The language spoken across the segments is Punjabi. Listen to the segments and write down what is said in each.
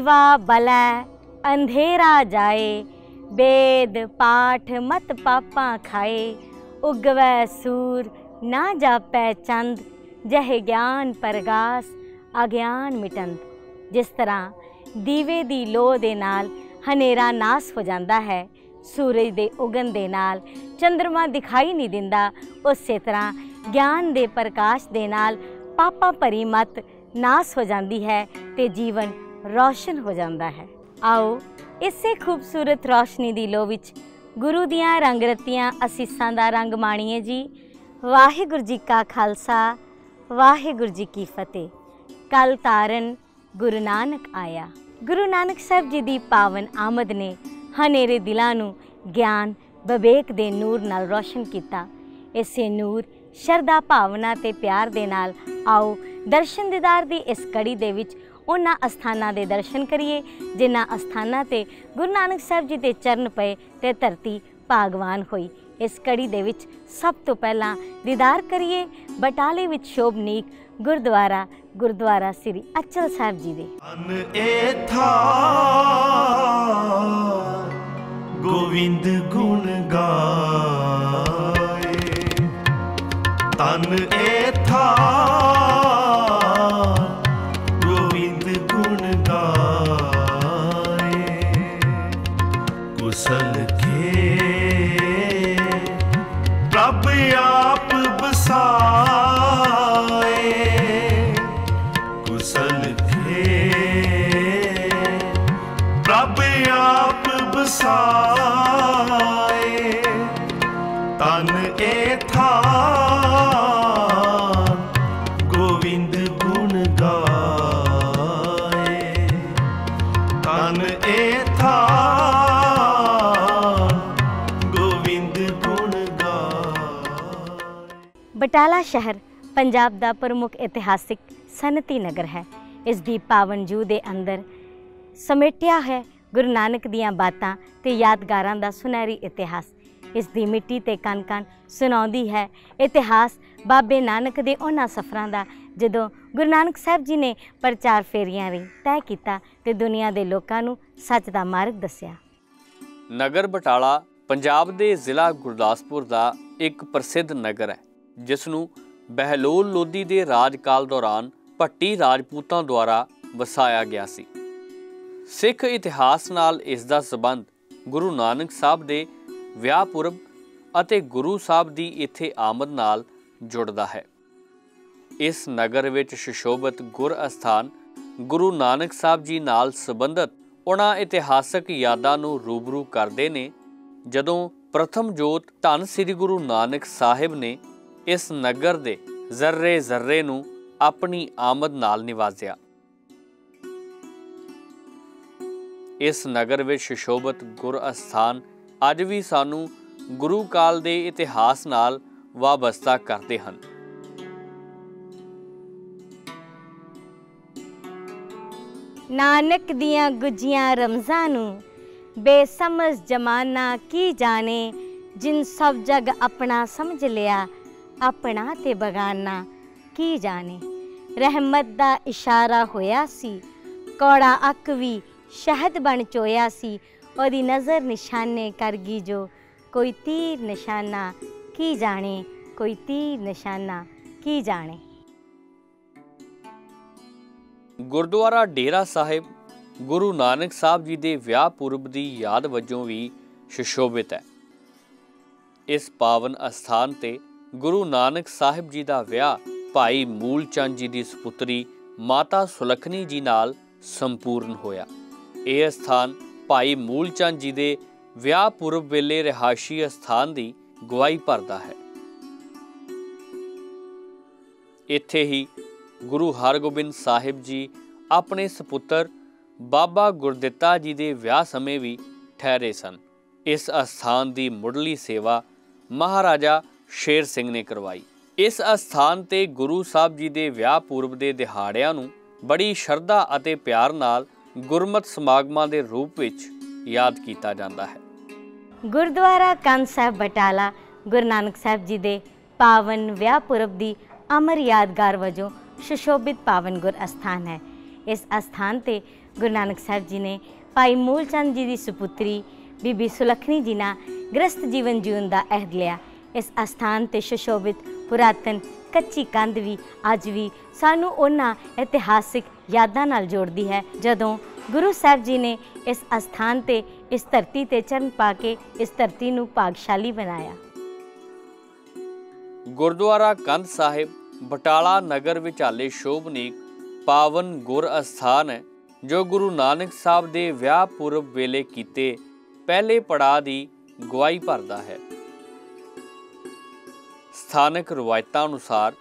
ਦੀਵਾ ਬਲੈ ਅੰਧੇਰਾ ਜਾਏ ਬੇਦ ਪਾਠ ਮਤ ਪਾਪਾਂ ਖਾਏ ਉਗਵੈ ਸੂਰ ਨਾ ਜਾਪੈ ਚੰਦ ਜਹ ਗਿਆਨ ਪਰਗਾਸ ਅਗਿਆਨ ਮਿਟੰਦ ਜਿਸ ਤਰ੍ਹਾਂ ਦੀਵੇ ਦੀ ਲੋ ਦੇ ਨਾਲ ਹਨੇਰਾ ਨਾਸ ਹੋ ਜਾਂਦਾ ਹੈ ਸੂਰਜ ਦੇ ਉਗਣ ਦੇ ਨਾਲ ਚੰ드ਰਮਾ ਦਿਖਾਈ ਨਹੀਂ ਦਿੰਦਾ ਉਸੇ ਤਰ੍ਹਾਂ ਗਿਆਨ ਦੇ ਪ੍ਰਕਾਸ਼ ਦੇ ਨਾਲ ਪਾਪਾ ਭਰੀ ਮਤ ਨਾਸ ਹੋ ਜਾਂਦੀ ਹੈ ਤੇ ਜੀਵਨ ਰੌਸ਼ਨ ਹੋ ਜਾਂਦਾ ਹੈ। ਆਓ, ਇਸੇ ਖੂਬਸੂਰਤ ਰੌਸ਼ਨੀ ਦੀ ਲੋ ਵਿੱਚ ਗੁਰੂ ਦੀਆਂ ਰੰਗਰਤੀਆਂ ਅਸੀਸਾਂ ਦਾ ਰੰਗ ਮਾਣੀਏ ਜੀ। ਵਾਹਿਗੁਰੂ ਜੀ ਕਾ ਖਾਲਸਾ, ਵਾਹਿਗੁਰੂ ਜੀ ਕੀ ਫਤਿਹ। ਕਲ ਤਾਰਨ ਗੁਰੂ ਨਾਨਕ ਆਇਆ। ਗੁਰੂ ਨਾਨਕ ਸਾਹਿਬ ਜੀ ਦੀ ਪਾਵਨ ਆਮਦ ਨੇ ਹਨੇਰੇ ਦਿਲਾਂ ਨੂੰ ਗਿਆਨ, ਵਿਵੇਕ ਦੇ ਨੂਰ ਨਾਲ ਰੋਸ਼ਨ ਕੀਤਾ। ਇਸੇ ਨੂਰ ਸ਼ਰਧਾ ਭਾਵਨਾ ਤੇ ਪਿਆਰ ਦੇ ਨਾਲ ਆਓ ਦਰਸ਼ਨ ਦੀਦਾਰ ਦੀ ਇਸ ਕੜੀ ਦੇ ਵਿੱਚ ਉਹਨਾਂ ਅਸਥਾਨਾਂ ਦੇ ਦਰਸ਼ਨ ਕਰੀਏ, ਜਿਨ੍ਹਾਂ ਅਸਥਾਨਾਂ ਤੇ ਗੁਰੂ ਨਾਨਕ ਸਾਹਿਬ ਜੀ ਦੇ ਚਰਨ ਪਏ ਤੇ ਧਰਤੀ ਭਾਗਵਾਨ ਹੋਈ। ਇਸ ਕੜੀ ਦੇ ਵਿੱਚ ਸਭ ਤੋਂ ਪਹਿਲਾਂ ਦੀਦਾਰ ਕਰੀਏ, ਬਟਾਲੇ ਵਿੱਚ ਸ਼ੋਭਨੀਕ ਗੁਰਦੁਆਰਾ ਗੁਰਦੁਆਰਾ ਸ੍ਰੀ ਅਚਲ ਸਾਹਿਬ ਜੀ ਦੇ। ਅਨ ਏਥਾ ਗੋਵਿੰਦ ਗੁਣ ਗਾਏ। ਤਨ ਏਥਾ ਗੋਵਿੰਦ ਪ੍ਰਭ ਆਪ ਬਸਾਏ ਕੁਸਲ ਕੇ ਪ੍ਰਭ ਆਪ ਬਸਾਏ ਬਟਾਲਾ ਸ਼ਹਿਰ ਪੰਜਾਬ ਦਾ ਪ੍ਰਮੁੱਖ ਇਤਿਹਾਸਿਕ ਸਨਅਤੀ ਨਗਰ ਹੈ। ਇਸ ਦੀ ਪਾਵਨ ਜੂ ਦੇ ਅੰਦਰ ਸਮੇਟਿਆ ਹੈ ਗੁਰੂ ਨਾਨਕ ਦੀਆਂ ਬਾਤਾਂ ਤੇ ਯਾਦਗਾਰਾਂ ਦਾ ਸੁਨਹਿਰੀ ਇਤਿਹਾਸ। ਇਸ ਦੀ ਮਿੱਟੀ ਤੇ ਕਣ ਕਣ ਸੁਣਾਉਂਦੀ ਹੈ ਇਤਿਹਾਸ। ਬਾਬੇ ਨਾਨਕ ਦੇ ਉਹਨਾਂ ਸਫ਼ਰਾਂ ਦਾ ਜਦੋਂ ਗੁਰੂ ਨਾਨਕ ਸਾਹਿਬ ਜੀ ਨੇ ਪ੍ਰਚਾਰ ਫੇਰੀਆਂ ਰਹੀ ਤੈਅ ਕੀਤਾ ਤੇ ਦੁਨੀਆ ਦੇ ਲੋਕਾਂ ਨੂੰ ਸੱਚ ਦਾ ਮਾਰਗ ਦੱਸਿਆ। ਨਗਰ ਬਟਾਲਾ ਪੰਜਾਬ ਦੇ ਜ਼ਿਲ੍ਹਾ ਗੁਰਦਾਸਪੁਰ ਦਾ ਇੱਕ ਪ੍ਰਸਿੱਧ ਨਗਰ ਹੈ। ਜਿਸ ਨੂੰ ਬਹਿਲੋਲ ਲੋਧੀ ਦੇ ਰਾਜਕਾਲ ਦੌਰਾਨ ਭੱਟੀ ਰਾਜਪੂਤਾਂ ਦੁਆਰਾ ਵਸਾਇਆ ਗਿਆ ਸੀ। ਸਿੱਖ ਇਤਿਹਾਸ ਨਾਲ ਇਸ ਦਾ ਸਬੰਧ ਗੁਰੂ ਨਾਨਕ ਸਾਹਿਬ ਦੇ ਵਿਆਹ ਪੁਰਬ ਅਤੇ ਗੁਰੂ ਸਾਹਿਬ ਦੀ ਇੱਥੇ ਆਮਦ ਨਾਲ ਜੁੜਦਾ ਹੈ। ਇਸ ਨਗਰ ਵਿੱਚ ਸ਼ਸ਼ੋਭਤ ਗੁਰ ਅਸਥਾਨ ਗੁਰੂ ਨਾਨਕ ਸਾਹਿਬ ਜੀ ਨਾਲ ਸੰਬੰਧਿਤ ਉਹਨਾਂ ਇਤਿਹਾਸਕ ਯਾਦਾਂ ਨੂੰ ਰੂਬਰੂ ਕਰਦੇ ਨੇ, ਜਦੋਂ ਪ੍ਰਥਮ ਜੋਤ ਧੰਨ ਸ੍ਰੀ ਗੁਰੂ ਨਾਨਕ ਸਾਹਿਬ ਨੇ ਇਸ ਨਗਰ ਦੇ ਜ਼ਰਰੇ ਜ਼ਰਰੇ ਨੂੰ ਆਪਣੀ ਆਮਦ ਨਾਲ ਨਿਵਾਜ਼ਿਆ। ਇਸ ਨਗਰ ਵਿੱਚ ਸ਼ਸ਼ੋਭਤ ਗੁਰ ਅਸਥਾਨ ਅੱਜ ਵੀ ਸਾਨੂੰ ਗੁਰੂ ਕਾਲ ਦੇ ਇਤਿਹਾਸ ਨਾਲ ਵਾਬਸਤਾ ਕਰਦੇ ਹਨ। ਨਾਨਕ ਦੀਆਂ ਗੁਜੀਆਂ ਰਮਜ਼ਾਂ ਨੂੰ ਬੇਸਮਝ ਜਮਾਨਾ ਕੀ ਜਾਣੇ, ਜਿਨ ਸਭ ਜਗ ਆਪਣਾ ਸਮਝ ਲਿਆ ਆਪਣਾ ਤੇ ਬਗਾਨਾ, ਕੀ ਜਾਣੇ? ਰਹਿਮਤ ਦਾ ਇਸ਼ਾਰਾ ਹੋਇਆ ਸੀ। ਕੋੜਾ ਅੱਕ ਵੀ ਸ਼ਹਿਦ ਬਣ ਚੋਇਆ ਸੀ। ਉਹਦੀ ਨਜ਼ਰ ਨਿਸ਼ਾਨੇ ਕਰ ਗਈ ਜੋ। ਕੋਈ ਤੀਰ ਨਿਸ਼ਾਨਾ, ਕੀ ਜਾਣੇ? ਕੋਈ ਤੀਰ ਨਿਸ਼ਾਨਾ, ਕੀ ਜਾਣੇ? ਗੁਰਦੁਆਰਾ ਡੇਰਾ ਸਾਹਿਬ, ਗੁਰੂ ਨਾਨਕ ਸਾਹਿਬ ਜੀ ਦੇ ਵਿਆਹ ਪੁਰਬ ਦੀ ਯਾਦ ਵਜੋਂ ਵੀ ਸ਼ਸ਼ੋਭਿਤ ਹੈ। ਇਸ ਪਾਵਨ ਅਸਥਾਨ ਤੇ ਗੁਰੂ ਨਾਨਕ ਸਾਹਿਬ ਜੀ ਦਾ ਵਿਆਹ ਭਾਈ ਮੂਲ ਚੰਦ ਜੀ ਦੀ ਸੁਪੁੱਤਰੀ ਮਾਤਾ ਸੁਲਖਣੀ ਜੀ ਨਾਲ ਸੰਪੂਰਨ ਹੋਇਆ। ਇਹ ਅਸਥਾਨ ਭਾਈ ਮੂਲ ਚੰਦ ਜੀ ਦੇ ਵਿਆਹ ਪੁਰਬ ਵੇਲੇ ਰਿਹਾਇਸ਼ੀ ਅਸਥਾਨ ਦੀ ਗਵਾਹੀ ਭਰਦਾ ਹੈ। ਇੱਥੇ ਹੀ ਗੁਰੂ ਹਰਗੋਬਿੰਦ ਸਾਹਿਬ ਜੀ ਆਪਣੇ ਸੁਪੁੱਤਰ ਬਾਬਾ ਗੁਰਦਿੱਤਾ ਜੀ ਦੇ ਵਿਆਹ ਸਮੇਂ ਵੀ ਠਹਿਰੇ ਸਨ। ਇਸ ਅਸਥਾਨ ਦੀ ਮੁੱਢਲੀ ਸੇਵਾ ਮਹਾਰਾਜਾ ਸ਼ੇਰ ਸਿੰਘ ਨੇ ਕਰਵਾਈ। ਇਸ ਅਸਥਾਨ ਤੇ ਗੁਰੂ ਸਾਹਿਬ ਜੀ ਦੇ ਵਿਆਹ ਪੂਰਬ ਦੇ ਦਿਹਾੜਿਆਂ ਨੂੰ ਬੜੀ ਸ਼ਰਧਾ ਅਤੇ ਪਿਆਰ ਨਾਲ ਗੁਰਮਤ ਸਮਾਗਮਾਂ ਦੇ ਰੂਪ ਵਿੱਚ ਯਾਦ ਕੀਤਾ ਜਾਂਦਾ ਹੈ। ਗੁਰਦੁਆਰਾ ਕੰਨ ਸਾਹਿਬ ਬਟਾਲਾ, ਗੁਰੂ ਨਾਨਕ ਸਾਹਿਬ ਜੀ ਦੇ ਪਾਵਨ ਵਿਆਹ ਪੁਰਬ ਦੀ ਅਮਰ ਯਾਦਗਾਰ ਵਜੋਂ ਸੁਸ਼ੋਭਿਤ ਪਾਵਨ ਗੁਰ ਅਸਥਾਨ ਹੈ। ਇਸ ਅਸਥਾਨ ਤੇ ਗੁਰੂ ਨਾਨਕ ਸਾਹਿਬ ਜੀ ਨੇ ਭਾਈ ਮੂਲ ਚੰਦ ਜੀ ਦੀ ਸੁਪੁੱਤਰੀ ਬੀਬੀ ਸੁਲੱਖਣੀ ਜੀ ਨਾਲ ਗ੍ਰਸਤ ਜੀਵਨ ਜੀਉਣ ਦਾ ਅਹਿਦ ਲਿਆ। ਇਸ ਅਸਥਾਨ ਤੇ ਸੁਸ਼ੋਭਿਤ ਪੁਰਾਤਨ ਕੱਚੀ ਕੰਧ ਵੀ ਅੱਜ ਵੀ ਸਾਨੂੰ ਉਹਨਾਂ ਇਤਿਹਾਸਿਕ ਯਾਦਾਂ ਨਾਲ ਜੋੜਦੀ ਹੈ। ਜਦੋਂ ਗੁਰੂ ਸਾਹਿਬ ਜੀ ਨੇ ਇਸ ਅਸਥਾਨ ਤੇ ਇਸ ਧਰਤੀ ਤੇ ਚਰਨ ਪਾ ਕੇ ਇਸ ਧਰਤੀ ਨੂੰ ਭਾਗਸ਼ਾਲੀ ਬਣਾਇਆ। ਗੁਰਦੁਆਰਾ ਕੰਧ ਸਾਹਿਬ ਬਟਾਲਾ ਨਗਰ ਵਿਚਾਲੇ ਸ਼ੋਭਨੀਕ ਪਾਵਨ ਗੁਰ ਅਸਥਾਨ ਹੈ, ਜੋ ਗੁਰੂ ਨਾਨਕ ਸਾਹਿਬ ਦੇ ਵਿਆਹ ਪੁਰਬ ਵੇਲੇ ਕੀਤੇ ਪਹਿਲੇ ਪੜਾਅ ਦੀ ਗਵਾਹੀ ਭਰਦਾ ਹੈ। ਸਥਾਨਕ ਰਵਾਇਤਾਂ ਅਨੁਸਾਰ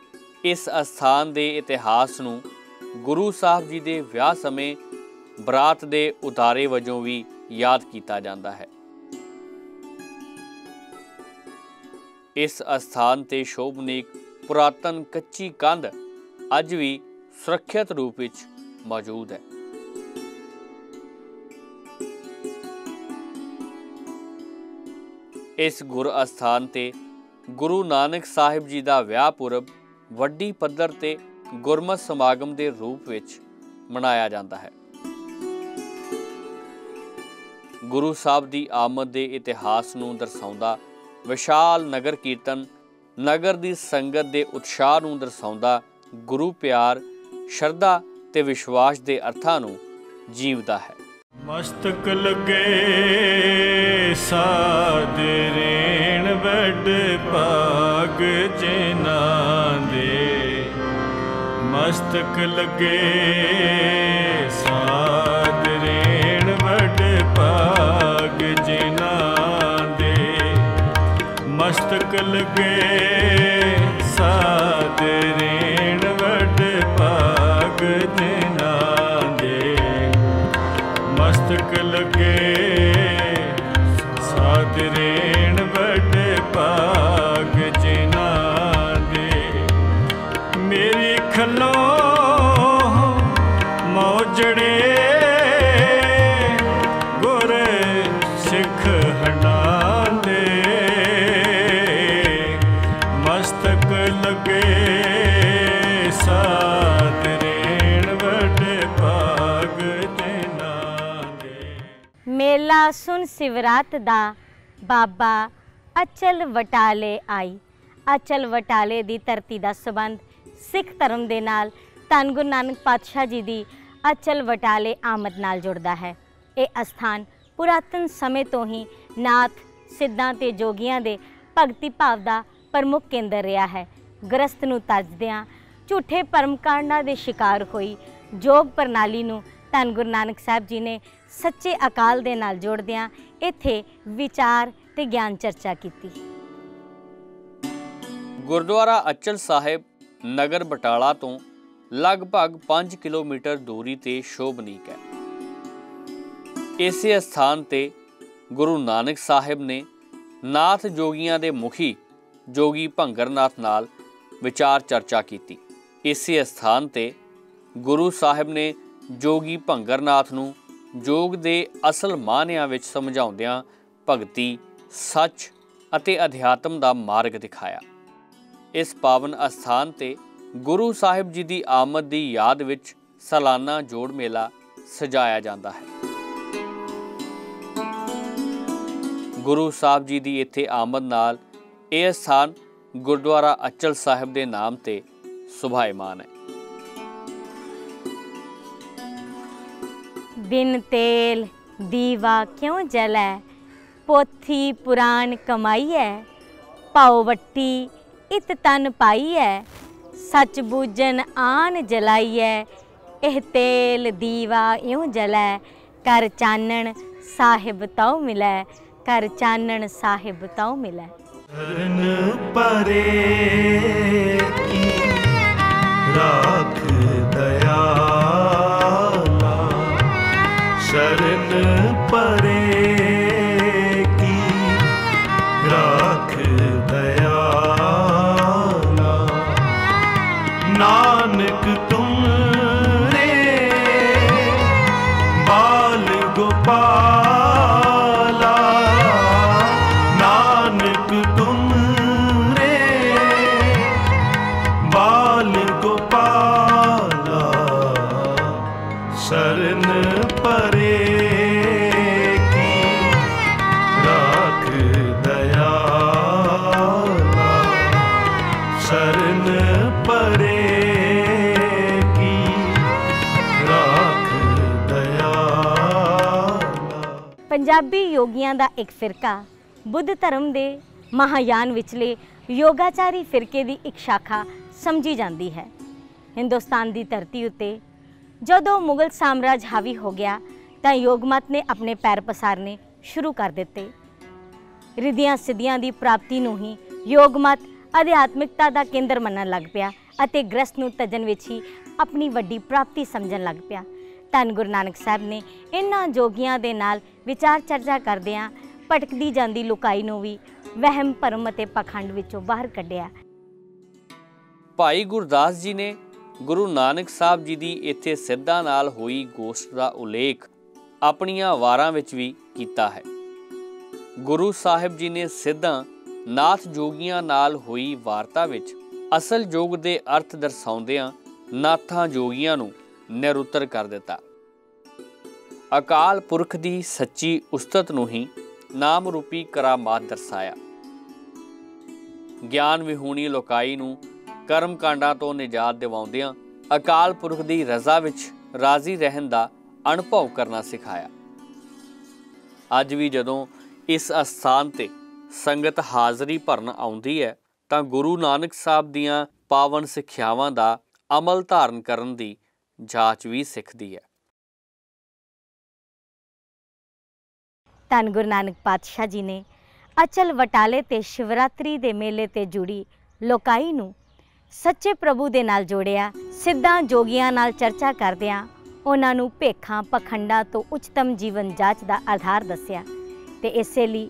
ਇਸ ਅਸਥਾਨ ਦੇ ਇਤਿਹਾਸ ਨੂੰ ਗੁਰੂ ਸਾਹਿਬ ਜੀ ਦੇ ਵਿਆਹ ਸਮੇਂ ਬਰਾਤ ਦੇ ਉਤਾਰੇ ਵਜੋਂ ਵੀ ਯਾਦ ਕੀਤਾ ਜਾਂਦਾ ਹੈ। ਇਸ ਅਸਥਾਨ ਤੇ ਸ਼ੋਭਨੀਕ ਪੁਰਾਤਨ ਕੱਚੀ ਕੰਧ ਅੱਜ ਵੀ ਸੁਰੱਖਿਅਤ ਰੂਪ ਵਿੱਚ ਮੌਜੂਦ ਹੈ। ਇਸ ਗੁਰ ਅਸਥਾਨ ਤੇ ਗੁਰੂ ਨਾਨਕ ਸਾਹਿਬ ਜੀ ਦਾ ਵਿਆਹ ਪੁਰਬ ਵੱਡੀ ਪੱਧਰ ਤੇ ਗੁਰਮਤ ਸਮਾਗਮ ਦੇ ਰੂਪ ਵਿੱਚ ਮਨਾਇਆ ਜਾਂਦਾ ਹੈ। ਗੁਰੂ ਸਾਹਿਬ ਦੀ ਆਮਦ ਦੇ ਇਤਿਹਾਸ ਨੂੰ ਦਰਸਾਉਂਦਾ ਵਿਸ਼ਾਲ ਨਗਰ ਕੀਰਤਨ, ਨਗਰ ਦੀ ਸੰਗਤ ਦੇ ਉਤਸ਼ਾਹ ਨੂੰ ਦਰਸਾਉਂਦਾ ਗੁਰੂ ਪਿਆਰ, ਸ਼ਰਧਾ ਤੇ ਵਿਸ਼ਵਾਸ ਦੇ ਅਰਥਾਂ ਨੂੰ ਜੀਵਦਾ ਹੈ। ਮਸਤਕ ਲਗੇ ਸਾਧ ਰੇਣ ਵੱਡ ਪਾਗ ਜਿਨਾਂ ਦੇ। ਮਸਤਕ ਲਗੇ ਸਾਧ ਰੇਣ ਵੱਡ ਭਾਗ ਜਿਨਾਂ ਦੇ। ਮਸਤਕ ਲਗੇ ਮੇਲਾ ਸੁਨ ਸਿਵਰਾਤ ਦਾ ਬਾਬਾ ਅਚਲ ਵਟਾਲੇ ਆਈ। ਅਚਲ ਵਟਾਲੇ ਦੀ ਧਰਤੀ ਦਾ ਸਬੰਧ ਸਿੱਖ ਧਰਮ ਦੇ ਨਾਲ ਧੰਨ ਗੁਰੂ ਨਾਨਕ ਪਾਤਸ਼ਾਹ ਜੀ ਦੀ ਅਚਲ ਵਟਾਲੇ ਆਮਦ ਨਾਲ ਜੁੜਦਾ ਹੈ। ਇਹ ਅਸਥਾਨ ਪੁਰਾਤਨ ਸਮੇਂ ਤੋਂ ਹੀ ਨਾਥ, ਸਿੱਧਾਂ ਤੇ ਜੋਗੀਆਂ ਦੇ ਭਗਤੀ ਭਾਵ ਦਾ ਪ੍ਰਮੁੱਖ ਕੇਂਦਰ ਰਿਹਾ ਹੈ। ਗ੍ਰਸਤ ਨੂੰ ਤਰਜਦਿਆਂ ਝੂਠੇ ਪਰਮਕਾਂਡਾਂ ਦੇ ਸ਼ਿਕਾਰ ਹੋਈ ਜੋਗ ਪ੍ਰਣਾਲੀ ਨੂੰ ਧੰਨ ਗੁਰੂ ਨਾਨਕ ਸਾਹਿਬ ਜੀ ਨੇ ਸੱਚੇ ਅਕਾਲ ਦੇ ਨਾਲ ਜੋੜਦਿਆਂ ਇੱਥੇ ਵਿਚਾਰ ਤੇ ਗਿਆਨ ਚਰਚਾ ਕੀਤੀ। ਗੁਰਦੁਆਰਾ ਅਚਲ ਸਾਹਿਬ, ਨਗਰ ਬਟਾਲਾ ਤੋਂ ਲਗਭਗ 5 ਕਿਲੋਮੀਟਰ ਦੂਰੀ ਤੇ ਸ਼ੋਭਨੀਕ ਹੈ। ਇਸੇ ਸਥਾਨ ਤੇ ਗੁਰੂ ਨਾਨਕ ਸਾਹਿਬ ਨੇ ਨਾਥ ਜੋਗੀਆਂ ਦੇ ਮੁਖੀ ਜੋਗੀ ਭੰਗਰਨਾਥ ਨਾਲ ਵਿਚਾਰ ਚਰਚਾ ਕੀਤੀ। ਇਸੇ ਸਥਾਨ ਤੇ ਗੁਰੂ ਸਾਹਿਬ ਨੇ ਜੋਗੀ ਭੰਗਰਨਾਥ ਨੂੰ ਯੋਗ ਦੇ ਅਸਲ ਮਾਨਿਆਂ ਵਿੱਚ ਸਮਝਾਉਂਦਿਆਂ ਭਗਤੀ, ਸੱਚ ਅਤੇ ਅਧਿਆਤਮ ਦਾ ਮਾਰਗ ਦਿਖਾਇਆ। ਇਸ ਪਾਵਨ ਅਸਥਾਨ ਤੇ ਗੁਰੂ ਸਾਹਿਬ ਜੀ ਦੀ ਆਮਦ ਦੀ ਯਾਦ ਵਿੱਚ ਸਾਲਾਨਾ ਜੋੜ ਮੇਲਾ ਸਜਾਇਆ ਜਾਂਦਾ ਹੈ। ਗੁਰੂ ਸਾਹਿਬ ਜੀ ਦੀ ਇੱਥੇ ਆਮਦ ਨਾਲ ਇਹ ਸਥਾਨ ਗੁਰਦੁਆਰਾ ਅਚਲ ਸਾਹਿਬ ਦੇ ਨਾਮ ਤੇ ਸੁਭਾਇਮਾਨ ਹੈ। ਬਿਨ ਤੇਲ ਦੀਵਾ ਕਿਉਂ ਜਲੈ? ਪੋਥੀ ਪੁਰਾਨ ਕਮਾਈਐ ਪਾਉ ਵੱਟੀ ਇਤ ਤਨ ਪਾਈਐ। ਸੱਚ ਬੂਝਨ ਆਨ ਜਲਾਈਐ, ਇਹ ਤੇਲ ਦੀਵਾ ਇਉਂ ਜਲੈ। ਕਰ ਚਾਨਣ ਸਾਹਿਬ ਤਉ ਮਿਲੈ ਕਰ ਚਾਨਣ ਸਾਹਿਬ ਤਉ ਮਿਲੈ। ਸ਼ਰਨ ਪਰੇ ਪੰਜਾਬੀ ਯੋਗੀਆਂ ਦਾ ਇੱਕ ਫਿਰਕਾ, ਬੁੱਧ ਧਰਮ ਦੇ ਮਹਾਯਾਨ ਵਿਚਲੇ ਯੋਗਾਚਾਰੀ ਫਿਰਕੇ ਦੀ ਇੱਕ ਸ਼ਾਖਾ ਸਮਝੀ ਜਾਂਦੀ ਹੈ। ਹਿੰਦੁਸਤਾਨ ਦੀ ਧਰਤੀ ਉੱਤੇ ਜਦੋਂ ਮੁਗਲ ਸਾਮਰਾਜ ਹਾਵੀ ਹੋ ਗਿਆ, ਤਾਂ ਯੋਗਮਤ ਨੇ ਆਪਣੇ ਪੈਰ ਪਸਾਰਨੇ ਸ਼ੁਰੂ ਕਰ ਦਿੱਤੇ। ਰਿਧੀਆਂ ਸਿੱਧੀਆਂ ਦੀ ਪ੍ਰਾਪਤੀ ਨੂੰ ਹੀ ਯੋਗਮਤ ਅਧਿਆਤਮਿਕਤਾ ਦਾ ਕੇਂਦਰ ਮੰਨਣ ਲੱਗ ਪਿਆ ਅਤੇ ਗ੍ਰਸਤ ਨੂੰ ਤਜਨ ਵਿੱਚ ਹੀ ਆਪਣੀ ਵੱਡੀ ਪ੍ਰਾਪਤੀ ਸਮਝਣ ਲੱਗ ਪਿਆ। ਧੰਨ ਗੁਰੂ ਨਾਨਕ ਸਾਹਿਬ ਨੇ ਇਹਨਾਂ ਜੋਗੀਆਂ ਦੇ ਨਾਲ ਵਿਚਾਰ ਚਰਚਾ ਕਰਦਿਆਂ ਭਟਕਦੀ ਜਾਂਦੀ ਲੁਕਾਈ ਨੂੰ ਵੀ ਵਹਿਮ, ਭਰਮ ਅਤੇ ਪਖੰਡ ਵਿੱਚੋਂ ਬਾਹਰ ਕੱਢਿਆ। ਭਾਈ ਗੁਰਦਾਸ ਜੀ ਨੇ ਗੁਰੂ ਨਾਨਕ ਸਾਹਿਬ ਜੀ ਦੀ ਇੱਥੇ ਸਿੱਧਾਂ ਨਾਲ ਹੋਈ ਗੋਸ਼ਟ ਦਾ ਉਲੇਖ ਆਪਣੀਆਂ ਵਾਰਾਂ ਵਿੱਚ ਵੀ ਕੀਤਾ ਹੈ। ਗੁਰੂ ਸਾਹਿਬ ਜੀ ਨੇ ਸਿੱਧਾਂ ਨਾਥ ਜੋਗੀਆਂ ਨਾਲ ਹੋਈ ਵਾਰਤਾ ਵਿੱਚ ਅਸਲ ਜੋਗ ਦੇ ਅਰਥ ਦਰਸਾਉਂਦਿਆਂ ਨਾਥਾਂ ਜੋਗੀਆਂ ਨੂੰ ਨਿਰੁੱਤਰ ਕਰ ਦਿੱਤਾ। ਅਕਾਲ ਪੁਰਖ ਦੀ ਸੱਚੀ ਉਸਤਤ ਨੂੰ ਹੀ ਨਾਮ ਰੂਪੀ ਕਰਾਮਾਤ ਦਰਸਾਇਆ। ਗਿਆਨ ਵਿਹੂਣੀ ਲੋਕਾਈ ਨੂੰ ਕਰਮ ਕਾਂਡਾਂ ਤੋਂ ਨਿਜਾਤ ਦਿਵਾਉਂਦਿਆਂ ਅਕਾਲ ਪੁਰਖ ਦੀ ਰਜ਼ਾ ਵਿੱਚ ਰਾਜ਼ੀ ਰਹਿਣ ਦਾ ਅਨੁਭਵ ਕਰਨਾ ਸਿਖਾਇਆ। ਅੱਜ ਵੀ ਜਦੋਂ ਇਸ ਅਸਥਾਨ ਤੇ ਸੰਗਤ ਹਾਜ਼ਰੀ ਭਰਨ ਆਉਂਦੀ ਹੈ, ਤਾਂ ਗੁਰੂ ਨਾਨਕ ਸਾਹਿਬ ਦੀਆਂ ਪਾਵਨ ਸਿੱਖਿਆਵਾਂ ਦਾ ਅਮਲ ਧਾਰਨ ਕਰਨ ਦੀ ਜਾਂਚ ਵੀ ਸਿੱਖਦੀ ਹੈ। ਧੰਨ ਗੁਰੂ ਨਾਨਕ ਪਾਤਸ਼ਾਹ ਜੀ ਨੇ ਅਚਲ ਵਟਾਲੇ ਤੇ ਸ਼ਿਵਰਾਤਰੀ ਦੇ ਮੇਲੇ ਤੇ ਜੁੜੀ ਲੋਕਾਈ ਨੂੰ ਸੱਚੇ ਪ੍ਰਭੂ ਦੇ ਨਾਲ ਜੋੜਿਆ, ਸਿੱਧਾਂ ਜੋਗੀਆਂ ਨਾਲ ਚਰਚਾ ਕਰਦਿਆਂ ਉਹਨਾਂ ਨੂੰ ਭੇਖਾਂ ਪਖੰਡਾਂ ਤੋਂ ਉੱਚਤਮ ਜੀਵਨ ਜਾਂਚ ਦਾ ਆਧਾਰ ਦੱਸਿਆ ਤੇ ਇਸੇ ਲਈ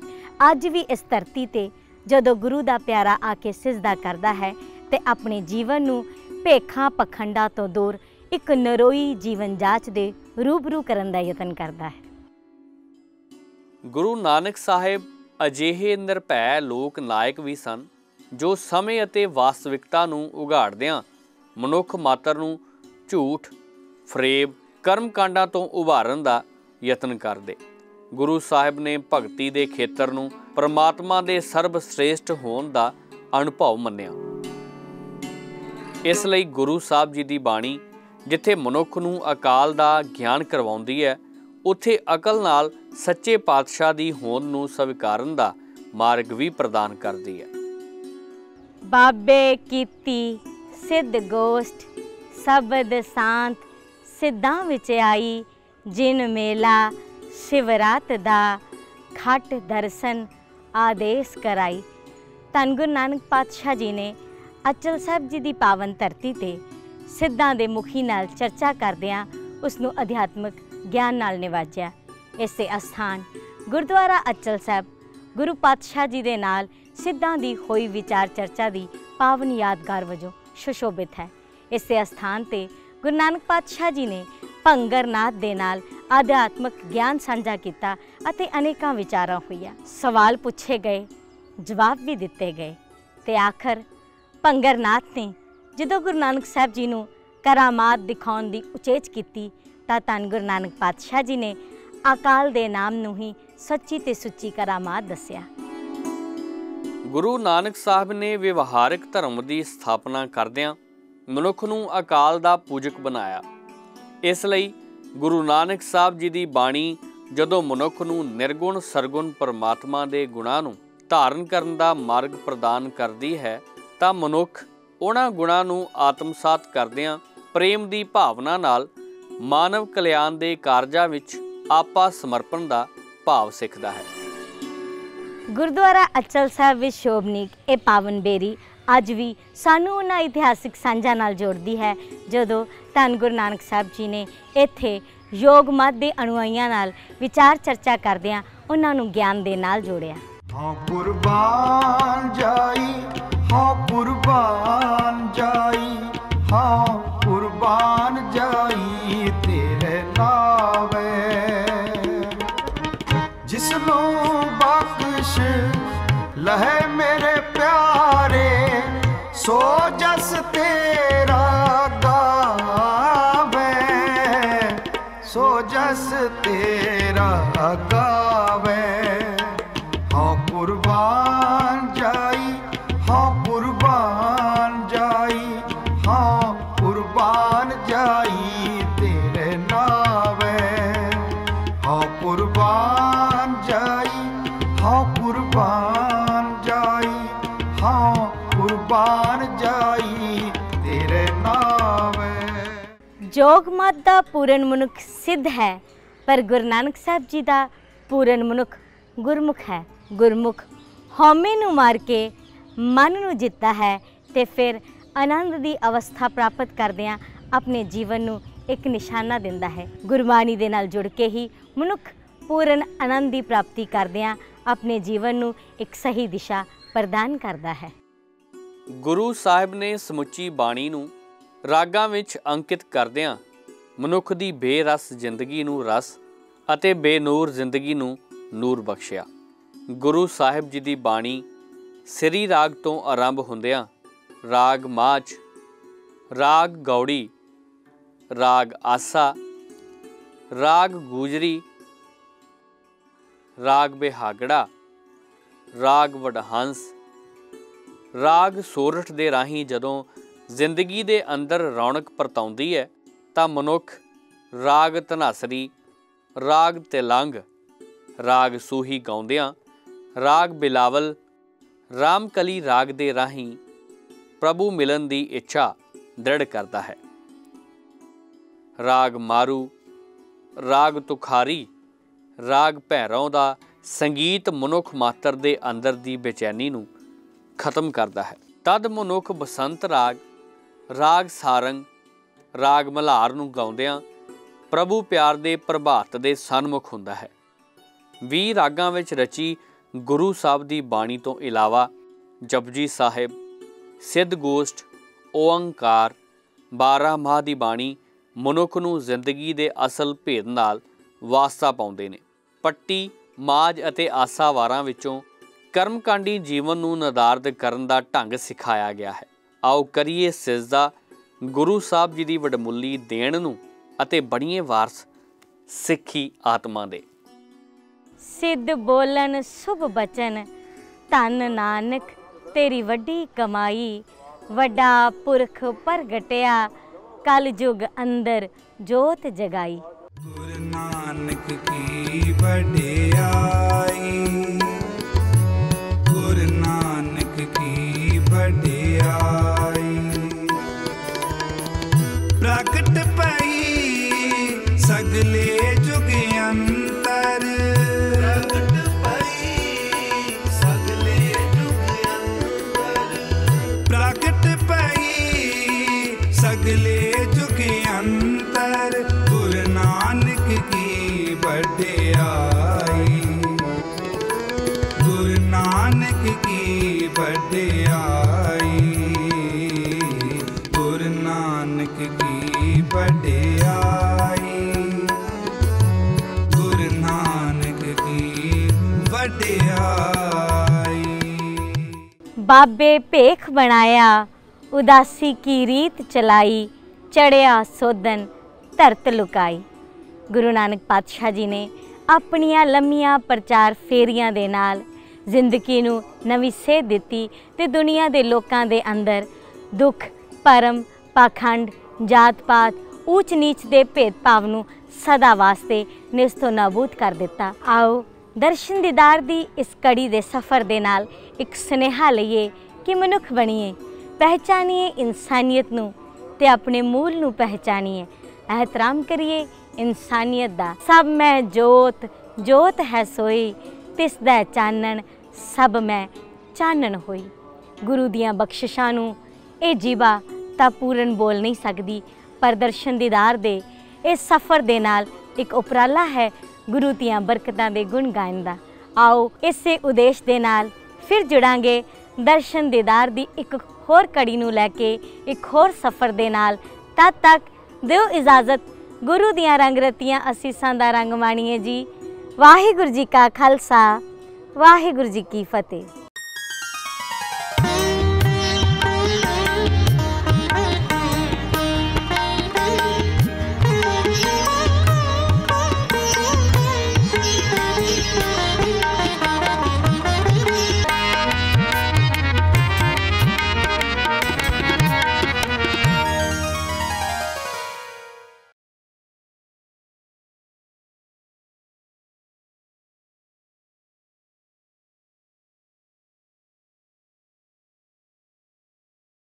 ਅੱਜ ਵੀ ਇਸ ਧਰਤੀ ਤੇ ਜਦੋਂ ਗੁਰੂ ਦਾ ਪਿਆਰਾ ਆ ਕੇ ਸਿਜਦਾ ਕਰਦਾ ਹੈ ਤੇ ਆਪਣੇ ਜੀਵਨ ਨੂੰ ਭੇਖਾਂ ਪਖੰਡਾਂ ਤੋਂ ਦੂਰ ਇੱਕ ਨਰੋਈ ਜੀਵਨ ਜਾਂਚ ਦੇ ਰੂਬਰੂ ਕਰਨ ਦਾ ਯਤਨ ਕਰਦਾ ਹੈ। ਗੁਰੂ ਨਾਨਕ ਸਾਹਿਬ ਅਜਿਹੇ ਨਿਰਭੈ ਲੋਕ ਨਾਇਕ ਵੀ ਸਨ, ਜੋ ਸਮੇਂ ਅਤੇ ਵਾਸਤਵਿਕਤਾ ਨੂੰ ਉਘਾੜਦਿਆਂ ਮਨੁੱਖ ਮਾਤਰ ਨੂੰ ਝੂਠ, ਫਰੇਬ ਕਰਮ ਕਾਂਡਾਂ ਤੋਂ ਉਭਾਰਨ ਦਾ ਯਤਨ ਕਰਦੇ। ਗੁਰੂ ਸਾਹਿਬ ਨੇ ਭਗਤੀ ਦੇ ਖੇਤਰ ਨੂੰ ਪਰਮਾਤਮਾ ਦੇ ਸਰਬ ਸ੍ਰੇਸ਼ਟ ਹੋਣ ਦਾ ਅਨੁਭਵ ਮੰਨਿਆ। ਇਸ ਲਈ ਗੁਰੂ ਸਾਹਿਬ ਜੀ ਦੀ ਬਾਣੀ ਜਿੱਥੇ ਮਨੁੱਖ ਨੂੰ ਅਕਾਲ ਦਾ ਗਿਆਨ ਕਰਵਾਉਂਦੀ ਹੈ, ਉੱਥੇ ਅਕਲ ਨਾਲ ਸੱਚੇ ਪਾਤਸ਼ਾਹ ਦੀ ਹੋਂਦ ਨੂੰ ਸਵੀਕਾਰਨ ਦਾ ਮਾਰਗ ਵੀ ਪ੍ਰਦਾਨ ਕਰਦੀ ਹੈ। ਬਾਬੇ ਕੀਤੀ ਸਿੱਧ ਗੋਸ਼ਟ, ਸਬਦ ਸਾਂਤ ਸਿੱਧਾਂ ਵਿੱਚ ਆਈ, ਜਿਨ ਮੇਲਾ ਸ਼ਿਵਰਾਤ ਦਾ ਖੱਟ ਦਰਸ਼ਨ ਆਦੇਸ਼ ਕਰਾਈ। ਧੰਨ ਗੁਰੂ ਨਾਨਕ ਪਾਤਸ਼ਾਹ ਜੀ ਨੇ ਅਚਲ ਸਾਹਿਬ ਜੀ ਦੀ ਪਾਵਨ ਧਰਤੀ ਤੇ ਸਿੱਧਾਂ ਦੇ ਮੁਖੀ ਨਾਲ ਚਰਚਾ ਕਰਦਿਆਂ ਉਸ ਨੂੰ ਅਧਿਆਤਮਿਕ ਗਿਆਨ ਨਾਲ ਨਿਵਾਜਿਆ। ਇਸੇ ਅਸਥਾਨ ਗੁਰਦੁਆਰਾ ਅਚਲ ਸਾਹਿਬ ਗੁਰੂ ਪਾਤਸ਼ਾਹ ਜੀ ਦੇ ਨਾਲ ਸਿੱਧਾਂ ਦੀ ਹੋਈ ਵਿਚਾਰ ਚਰਚਾ ਦੀ ਪਾਵਨ ਯਾਦਗਾਰ ਵਜੋਂ ਸੁਸ਼ੋਭਿਤ ਹੈ। ਇਸੇ ਅਸਥਾਨ ਤੇ ਗੁਰੂ ਨਾਨਕ ਪਾਤਸ਼ਾਹ ਜੀ ਨੇ ਭੰਗਰਨਾਥ ਦੇ ਨਾਲ ਆਧਿਆਤਮਿਕ ਗਿਆਨ ਸਾਂਝਾ ਕੀਤਾ ਅਤੇ ਅਨੇਕਾਂ ਵਿਚਾਰਾਂ ਹੋਈਆਂ। ਸਵਾਲ ਪੁੱਛੇ ਗਏ, ਜਵਾਬ ਵੀ ਦਿੱਤੇ ਗਏ ਤੇ ਆਖਰ ਭੰਗਰਨਾਥ ਨੇ ਜਦੋਂ ਗੁਰੂ ਨਾਨਕ ਸਾਹਿਬ ਜੀ ਨੂੰ ਕਰਾਮਾਤ ਦਿਖਾਉਣ ਦੀ ਉਚੇਚ ਕੀਤੀ, ਤਾਂ ਧੰਨ ਗੁਰੂ ਨਾਨਕ ਪਾਤਸ਼ਾਹ ਜੀ ਨੇ ਅਕਾਲ ਦੇ ਨਾਮ ਨੂੰ ਹੀ ਸੱਚੀ ਤੇ ਸੁੱਚੀ ਕਰਾਮਾਤ ਦੱਸਿਆ। ਗੁਰੂ ਨਾਨਕ ਸਾਹਿਬ ਨੇ ਵਿਵਹਾਰਿਕ ਧਰਮ ਦੀ ਸਥਾਪਨਾ ਕਰਦਿਆਂ ਮਨੁੱਖ ਨੂੰ ਅਕਾਲ ਦਾ ਪੂਜਕ ਬਣਾਇਆ। ਇਸ ਲਈ ਗੁਰੂ ਨਾਨਕ ਸਾਹਿਬ ਜੀ ਦੀ ਬਾਣੀ ਜਦੋਂ ਮਨੁੱਖ ਨੂੰ ਨਿਰਗੁਣ ਸਰਗੁਣ ਪਰਮਾਤਮਾ ਦੇ ਗੁਣਾਂ ਨੂੰ ਧਾਰਨ ਕਰਨ ਦਾ ਮਾਰਗ ਪ੍ਰਦਾਨ ਕਰਦੀ ਹੈ, ਤਾਂ ਮਨੁੱਖ ਉਹਨਾਂ ਗੁਣਾਂ ਨੂੰ ਆਤਮਸਾਤ ਕਰਦਿਆਂ ਪ੍ਰੇਮ ਦੀ ਭਾਵਨਾ ਨਾਲ ਮਾਨਵ ਕਲਿਆਣ ਦੇ ਕਾਰਜਾਂ ਵਿੱਚ ਆਪਾ ਸਮਰਪਣ ਦਾ ਭਾਵ ਸਿੱਖਦਾ ਹੈ। ਗੁਰਦੁਆਰਾ ਅਚਲ ਸਾਹਿਬ ਵਿੱਚ ਸ਼ੋਭਨੀਕ ਇਹ ਪਾਵਨ ਬੇਰੀ ਅੱਜ ਵੀ ਸਾਨੂੰ ਉਹਨਾਂ ਇਤਿਹਾਸਿਕ ਸਾਂਝਾਂ ਨਾਲ ਜੋੜਦੀ ਹੈ। ਜਦੋਂ ਧੰਨ ਗੁਰੂ ਨਾਨਕ ਸਾਹਿਬ ਜੀ ਨੇ ਇੱਥੇ ਯੋਗ ਮਤ ਦੇ ਅਨੁਆਈਆਂ ਨਾਲ ਵਿਚਾਰ ਚਰਚਾ ਕਰਦਿਆਂ ਉਹਨਾਂ ਨੂੰ ਗਿਆਨ ਦੇ ਨਾਲ ਜੋੜਿਆ। ਹਾਂ ਕੁਰਬਾਨ ਜਾਈ ਹਾਂ ਕੁਰਬਾਨ ਜਾਈ, ਹਾਂ ਕੁਰਬਾਨ ਜਾਈ ਤੇਰੇ ਨਾਵੇ ਜਿਸ ਨੂੰ ਬਖਸ਼ ਲਹੇ ਮੇਰੇ ਪਿਆਰੇ, ਸੋ ਜਸ ਤੇਰਾ ਗਾਵੇ। ਸੋ ਜਸ ਤੇਰਾ ਗਾਵੇ। ਜੋਗ ਦਾ ਪੂਰਨ ਮਨੁੱਖ ਸਿੱਧ ਹੈ, ਪਰ ਗੁਰੂ ਨਾਨਕ ਸਾਹਿਬ ਜੀ ਦਾ ਪੂਰਨ ਮਨੁੱਖ ਗੁਰਮੁਖ ਹੈ। ਗੁਰਮੁਖ ਹਉਮੈ ਨੂੰ ਮਾਰ ਕੇ ਮਨ ਨੂੰ ਜਿੱਤਦਾ ਹੈ ਤੇ ਫਿਰ ਆਨੰਦ ਦੀ ਅਵਸਥਾ ਪ੍ਰਾਪਤ ਕਰਦਿਆਂ ਆਪਣੇ ਜੀਵਨ ਨੂੰ ਇੱਕ ਨਿਸ਼ਾਨਾ ਦਿੰਦਾ ਹੈ। ਗੁਰਬਾਣੀ ਦੇ ਨਾਲ ਜੁੜ ਕੇ ਹੀ ਮਨੁੱਖ ਪੂਰਨ ਆਨੰਦ ਦੀ ਪ੍ਰਾਪਤੀ ਕਰਦਿਆਂ ਆਪਣੇ ਜੀਵਨ ਨੂੰ ਇੱਕ ਸਹੀ ਦਿਸ਼ਾ ਪ੍ਰਦਾਨ ਕਰਦਾ ਹੈ। ਗੁਰੂ ਸਾਹਿਬ ਨੇ ਸਮੁੱਚੀ ਬਾਣੀ ਨੂੰ ਰਾਗਾਂ ਵਿੱਚ ਅੰਕਿਤ ਕਰਦਿਆਂ ਮਨੁੱਖ ਦੀ ਬੇਰਸ ਜ਼ਿੰਦਗੀ ਨੂੰ ਰਸ ਅਤੇ ਬੇਨੂਰ ਜ਼ਿੰਦਗੀ ਨੂੰ ਨੂਰ ਬਖਸ਼ਿਆ। ਗੁਰੂ ਸਾਹਿਬ ਜੀ ਦੀ ਬਾਣੀ, ਸ੍ਰੀ ਰਾਗ ਤੋਂ ਆਰੰਭ ਹੁੰਦਿਆਂ ਰਾਗ ਮਾਝ, ਰਾਗ ਗੌੜੀ, ਰਾਗ ਆਸਾ, ਰਾਗ ਗੂਜਰੀ, ਰਾਗ ਬਿਹਾਗੜਾ, ਰਾਗ ਵਡਹੰਸ, ਰਾਗ ਸੋਰਠ ਦੇ ਰਾਹੀਂ ਜਦੋਂ ਜ਼ਿੰਦਗੀ ਦੇ ਅੰਦਰ ਰੌਣਕ ਪਰਤਾਉਂਦੀ ਹੈ, ਤਾਂ ਮਨੁੱਖ ਰਾਗ ਧਨਾਸਰੀ, ਰਾਗ ਤਿਲੰਗ, ਰਾਗ ਸੂਹੀ ਗਾਉਂਦਿਆਂ, ਰਾਗ ਬਿਲਾਵਲ, ਰਾਮਕਲੀ ਰਾਗ ਦੇ ਰਾਹੀਂ ਪ੍ਰਭੂ ਮਿਲਣ ਦੀ ਇੱਛਾ ਦ੍ਰਿੜ ਕਰਦਾ ਹੈ। ਰਾਗ ਮਾਰੂ, ਰਾਗ ਤੁਖਾਰੀ, ਰਾਗ ਭੈਰੋਂ ਦਾ ਸੰਗੀਤ ਮਨੁੱਖ ਮਾਤਰ ਦੇ ਅੰਦਰ ਦੀ ਬੇਚੈਨੀ ਨੂੰ ਖਤਮ ਕਰਦਾ ਹੈ। ਤਦ ਮਨੁੱਖ ਬਸੰਤ ਰਾਗ ਰਾਗ ਸਾਰੰਗ, ਰਾਗ ਮਲਹਾਰ ਨੂੰ ਗਾਉਂਦਿਆਂ ਪ੍ਰਭੂ ਪਿਆਰ ਦੇ ਪ੍ਰਭਾਤ ਦੇ ਸਨਮੁਖ ਹੁੰਦਾ ਹੈ। 20 ਰਾਗਾਂ ਵਿੱਚ ਰਚੀ ਗੁਰੂ ਸਾਹਿਬ ਦੀ ਬਾਣੀ ਤੋਂ ਇਲਾਵਾ ਜਪਜੀ ਸਾਹਿਬ, ਸਿੱਧ ਗੋਸ਼ਟ ਓੰਕਾਰ 12 ਮਾਹ ਦੀ ਬਾਣੀ ਮਨੁੱਖ ਨੂੰ ਜ਼ਿੰਦਗੀ ਦੇ ਅਸਲ ਭੇਦ ਨਾਲ ਵਾਸਤਾ ਪਾਉਂਦੇ ਨੇ। ਪੱਟੀ ਮਾਜ ਅਤੇ ਆਸਾਵਾਰਾਂ ਵਿੱਚੋਂ ਕਰਮਕਾਂਡੀ ਜੀਵਨ ਨੂੰ ਨਦਾਰਦ ਕਰਨ ਦਾ ਢੰਗ ਸਿਖਾਇਆ ਗਿਆ ਹੈ। ਆਓ ਕਰੀਏ ਸਿਜਦਾ। ਗੁਰੂ ਸਾਹਿਬ ਜੀ ਦੀ ਵਡਮੁੱਲੀ ਦੇਣ ਨੂੰ ਅਤੇ ਬਣੀਏ ਵਾਰਸ ਸਿੱਖੀ ਆਤਮਾ ਦੇ। ਸਿੱਧ ਬੋਲਨ ਸੁਭ ਬਚਨ ਧੰਨ ਨਾਨਕ ਤੇਰੀ ਵੱਡੀ ਕਮਾਈ ਵੱਡਾ ਪੁਰਖ ਪ੍ਰਗਟਿਆ ਕਲ ਯੁਗ ਅੰਦਰ ਜੋਤ ਜਗਾਈ। ਗੁਰੂ ਨਾਨਕ ਕੀ ਵਡਿਆਈ ਬਾਬੇ ਭੇਖ ਬਣਾਇਆ, ਉਦਾਸੀ ਕੀ ਰੀਤ ਚਲਾਈ, ਚੜਿਆ ਸੋਧਨ ਧਰਤ ਲੁਕਾਈ। ਗੁਰੂ ਨਾਨਕ ਪਾਤਸ਼ਾਹ ਜੀ ਨੇ ਆਪਣੀਆਂ ਲੰਮੀਆਂ ਪ੍ਰਚਾਰ ਫੇਰੀਆਂ ਦੇ ਨਾਲ ਜ਼ਿੰਦਗੀ ਨੂੰ ਨਵੀਂ ਸੇਧ ਦਿੱਤੀ ਤੇ ਦੁਨੀਆ ਦੇ ਲੋਕਾਂ ਦੇ ਅੰਦਰ ਦੁੱਖ, ਪਰਮ, ਪਾਖੰਡ ਜਾਤ ਪਾਤ ਊਚ ਨੀਚ ਦੇ ਭੇਦਭਾਵ ਨੂੰ ਸਦਾ ਵਾਸਤੇ ਨਿਸਤੋ ਨਾਬੂਦ ਕਰ ਦਿੱਤਾ। ਆਓ ਦਰਸ਼ਨ ਦੀਦਾਰ ਦੀ ਇਸ ਕੜੀ ਦੇ ਸਫ਼ਰ ਦੇ ਨਾਲ ਇੱਕ ਸੁਨੇਹਾ ਲਈਏ ਕਿ ਮਨੁੱਖ ਬਣੀਏ, ਪਹਿਚਾਨੀਏ ਇਨਸਾਨੀਅਤ ਨੂੰ ਤੇ ਆਪਣੇ ਮੂਲ ਨੂੰ ਪਹਿਚਾਨੀਏ। ਇਹਤਰਾਮ ਕਰੀਏ ਇਨਸਾਨੀਅਤ ਦਾ। ਸਭ ਮੈਂ ਜੋਤ ਜੋਤ ਹੈ ਸੋਈ, ਤਿਸ ਦਾ ਚਾਨਣ, ਸਭ ਮੈਂ ਚਾਨਣ ਹੋਈ। ਗੁਰੂ ਦੀਆਂ ਬਖਸ਼ਿਸ਼ਾਂ ਨੂੰ ਇਹ ਜੀਵਾ ਤਾਂ ਪੂਰਨ ਬੋਲ ਨਹੀਂ ਸਕਦੀ, ਪਰ ਦਰਸ਼ਨ ਦੀਦਾਰ ਦੇ ਇਸ ਸਫ਼ਰ ਦੇ ਨਾਲ ਇੱਕ ਉਪਰਾਲਾ ਹੈ ਗੁਰੂ ਦੀਆਂ ਬਰਕਤਾਂ ਦੇ ਗੁਣ ਗਾਇਨ ਦਾ। ਆਓ ਇਸੇ ਉਦੇਸ਼ ਦੇ ਨਾਲ ਫਿਰ ਜੁੜਾਂਗੇ ਦਰਸ਼ਨ ਦੀਦਾਰ ਦੀ ਇੱਕ ਹੋਰ ਕੜੀ ਨੂੰ ਲੈ ਕੇ, ਇੱਕ ਹੋਰ ਸਫ਼ਰ ਦੇ ਨਾਲ। ਤਦ ਤੱਕ ਦਿਓ ਇਜਾਜ਼ਤ। ਗੁਰੂ ਦੀਆਂ ਰੰਗਰਤੀਆਂ ਅਸੀਸਾਂ ਦਾ ਰੰਗ ਮਾਣੀਏ ਜੀ। ਵਾਹਿਗੁਰੂ ਜੀ ਕਾ ਖਾਲਸਾ, ਵਾਹਿਗੁਰੂ ਜੀ ਕੀ ਫਤਿਹ।